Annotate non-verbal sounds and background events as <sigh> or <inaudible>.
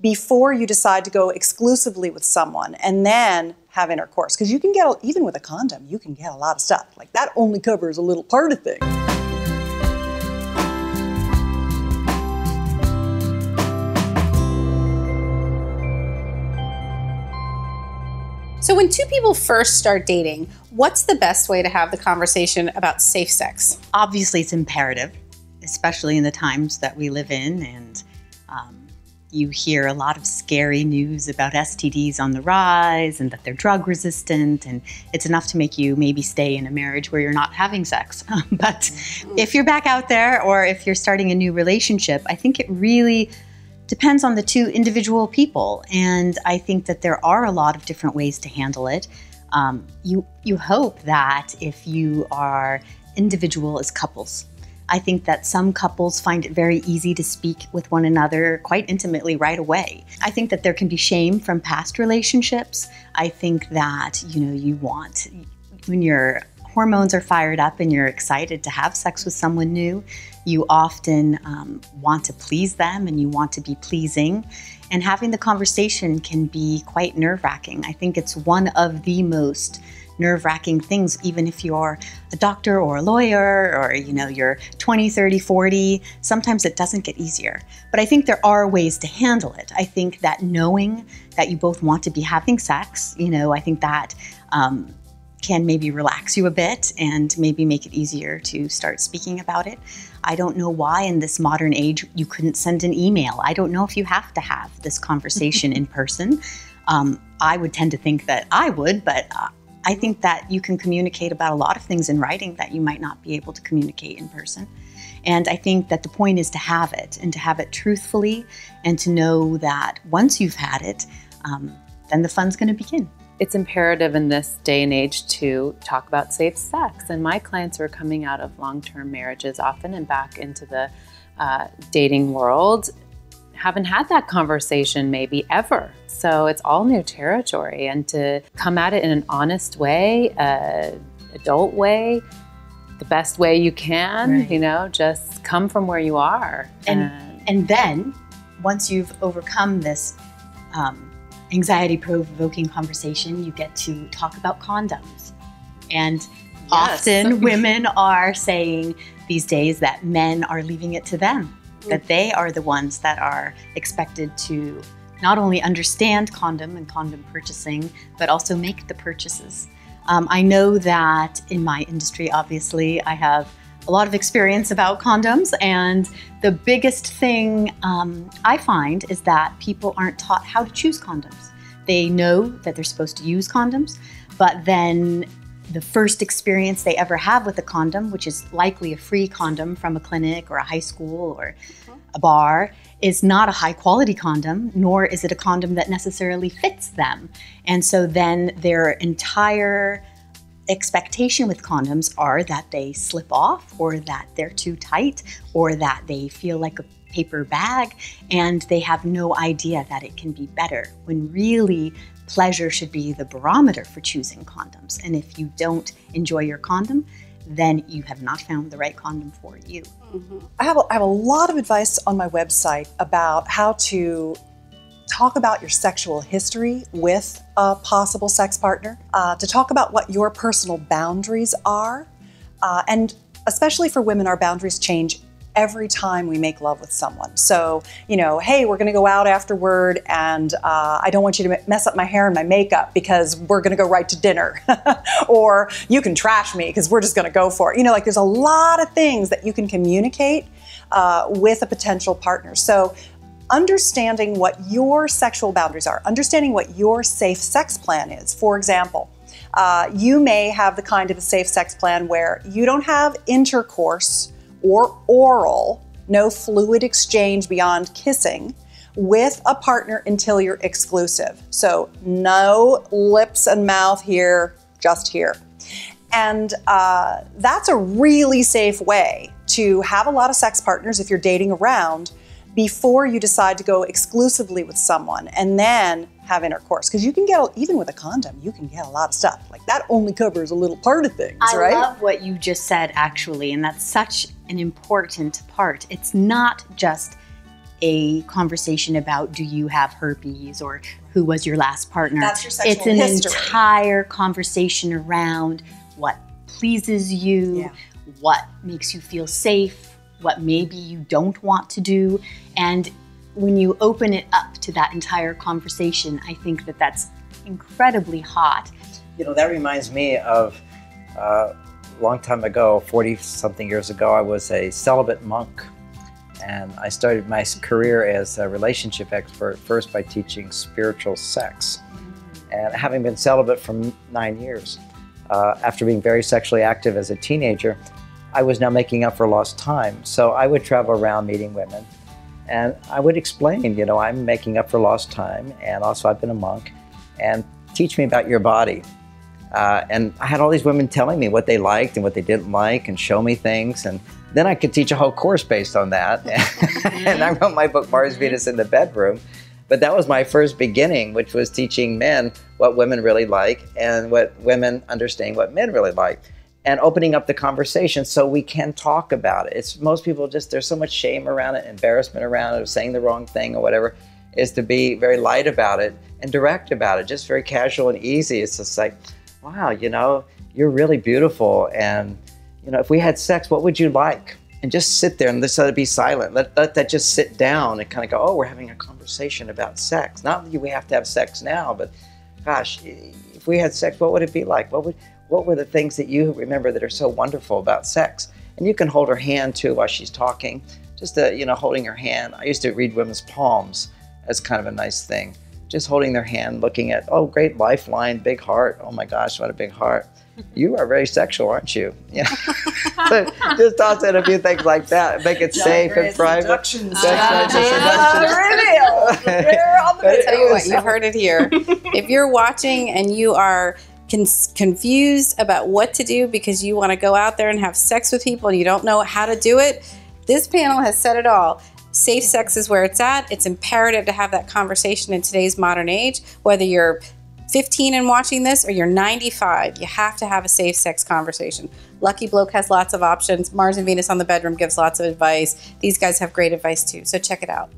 before you decide to go exclusively with someone and then have intercourse. Because you can get, even with a condom, you can get a lot of stuff. Like that only covers a little part of things. So, when two people first start dating, what's the best way to have the conversation about safe sex? Obviously, it's imperative, especially in the times that we live in. And um, you hear a lot of scary news about STDs on the rise and that they're drug resistant. And it's enough to make you maybe stay in a marriage where you're not having sex. <laughs> but mm-hmm. if you're back out there or if you're starting a new relationship, I think it really depends on the two individual people. And I think that there are a lot of different ways to handle it. Um, you, you hope that if you are individual as couples, I think that some couples find it very easy to speak with one another quite intimately right away. I think that there can be shame from past relationships. I think that, you know, you want, when your hormones are fired up and you're excited to have sex with someone new, you often um, want to please them and you want to be pleasing. And having the conversation can be quite nerve wracking. I think it's one of the most nerve wracking things, even if you're a doctor or a lawyer or, you know, you're 20, 30, 40. Sometimes it doesn't get easier. But I think there are ways to handle it. I think that knowing that you both want to be having sex, you know, I think that um, can maybe relax you a bit and maybe make it easier to start speaking about it. I don't know why in this modern age you couldn't send an email. I don't know if you have to have this conversation in <laughs> person. Um, I would tend to think that I would, but uh, I think that you can communicate about a lot of things in writing that you might not be able to communicate in person. And I think that the point is to have it and to have it truthfully and to know that once you've had it, um, then the fun's going to begin it's imperative in this day and age to talk about safe sex. And my clients are coming out of long term marriages often and back into the uh, dating world haven't had that conversation maybe ever. So it's all new territory. And to come at it in an honest way, uh, adult way, the best way you can, right. you know, just come from where you are. And, and, and then once you've overcome this um, anxiety provoking conversation, you get to talk about condoms. And yes. often <laughs> women are saying these days that men are leaving it to them. That they are the ones that are expected to not only understand condom and condom purchasing, but also make the purchases. Um, I know that in my industry, obviously, I have a lot of experience about condoms, and the biggest thing um, I find is that people aren't taught how to choose condoms. They know that they're supposed to use condoms, but then the first experience they ever have with a condom, which is likely a free condom from a clinic or a high school or a bar, is not a high quality condom, nor is it a condom that necessarily fits them. And so then their entire expectation with condoms are that they slip off or that they're too tight or that they feel like a paper bag and they have no idea that it can be better when really pleasure should be the barometer for choosing condoms. And if you don't enjoy your condom, then you have not found the right condom for you. Mm-hmm. I, have a, I have a lot of advice on my website about how to talk about your sexual history with a possible sex partner, uh, to talk about what your personal boundaries are. Uh, and especially for women, our boundaries change every time we make love with someone. So, you know, hey, we're going to go out afterward, and uh, I don't want you to mess up my hair and my makeup because we're going to go right to dinner. <laughs> or you can trash me because we're just going to go for it. You know, like there's a lot of things that you can communicate uh, with a potential partner. So, understanding what your sexual boundaries are, understanding what your safe sex plan is. For example, uh, you may have the kind of a safe sex plan where you don't have intercourse or oral, no fluid exchange beyond kissing, with a partner until you're exclusive. So, no lips and mouth here, just here. And uh, that's a really safe way to have a lot of sex partners if you're dating around before you decide to go exclusively with someone and then have intercourse because you can get even with a condom you can get a lot of stuff like that only covers a little part of things I right i love what you just said actually and that's such an important part it's not just a conversation about do you have herpes or who was your last partner. That's your sexual it's an history. entire conversation around what pleases you, Yeah. what makes you feel safe, what maybe you don't want to do. And when you open it up to that entire conversation, I think that that's incredibly hot. You know, that reminds me of uh, long time ago, 40 something years ago, I was a celibate monk. And I started my career as a relationship expert first by teaching spiritual sex. And having been celibate for nine years, uh, after being very sexually active as a teenager, I was now making up for lost time. So I would travel around meeting women and I would explain, you know, I'm making up for lost time, and also I've been a monk, and teach me about your body. Uh, and I had all these women telling me what they liked and what they didn't like, and show me things, and then I could teach a whole course based on that. <laughs> and I wrote my book Mars Venus in the Bedroom. But that was my first beginning, which was teaching men what women really like and what women understanding what men really like and opening up the conversation so we can talk about it. It's most people just there's so much shame around it, embarrassment around it, of saying the wrong thing or whatever. Is to be very light about it and direct about it, just very casual and easy. It's just like, wow, you know, you're really beautiful, and you know, if we had sex, what would you like? And just sit there and just let it be silent. Let, let that just sit down and kind of go, oh, we're having a conversation about sex. Not that we have to have sex now, but gosh, if we had sex, what would it be like? What would what were the things that you remember that are so wonderful about sex? And you can hold her hand too while she's talking. Just uh, you know, holding her hand. I used to read women's palms as kind of a nice thing. Just holding their hand, looking at, oh, great lifeline, big heart. Oh my gosh, what a big heart. <laughs> You are very sexual, aren't you? Yeah. <laughs> so just toss in a few things like that. Make it safe and private. That's right, just seduction. I <laughs> tell you what, you've heard it here. if you're watching and you are con- confused about what to do because you want to go out there and have sex with people and you don't know how to do it, this panel has said it all. Safe sex is where it's at. It's imperative to have that conversation in today's modern age, whether you're 15 and watching this or you're 95, you have to have a safe sex conversation. Lucky Bloke has lots of options. Mars and Venus on the Bedroom gives lots of advice. These guys have great advice too, so check it out.